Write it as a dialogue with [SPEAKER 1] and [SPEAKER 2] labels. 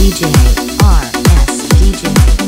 [SPEAKER 1] DJ R S DJ